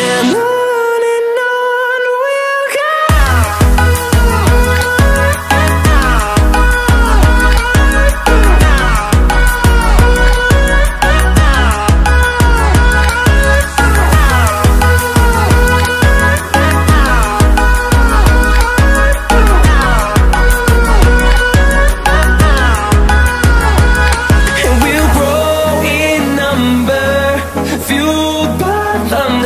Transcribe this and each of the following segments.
and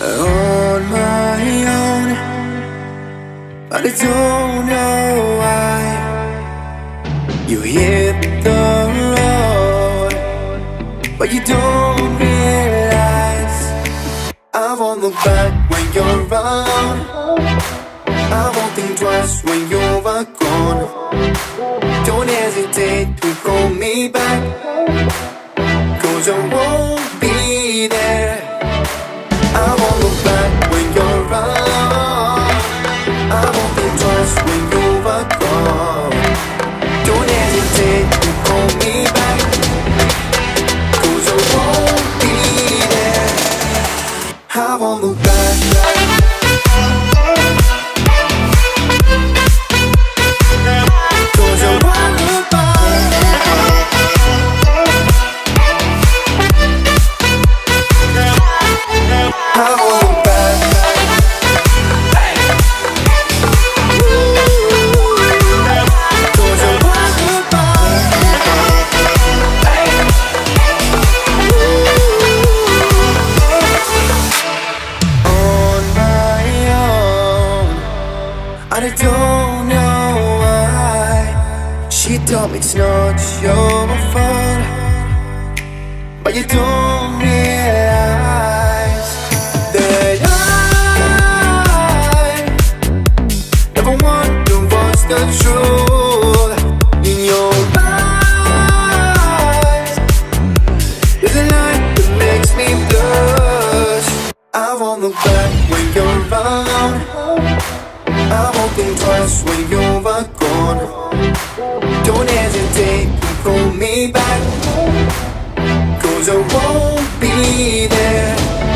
on my own But I don't know why. You hit the road But you don't realize. I'm on the back when you're around I won't think twice when you're gone Don't hesitate to call me back. Cause I won't be there. I don't know why. She told me it's not your fault But you don't realize That I Never want to voice the truth In your eyes. There's a light that makes me blush. I want the back when you're around I won't think twice when you are gone. Don't hesitate to call me back. Cause I won't be there.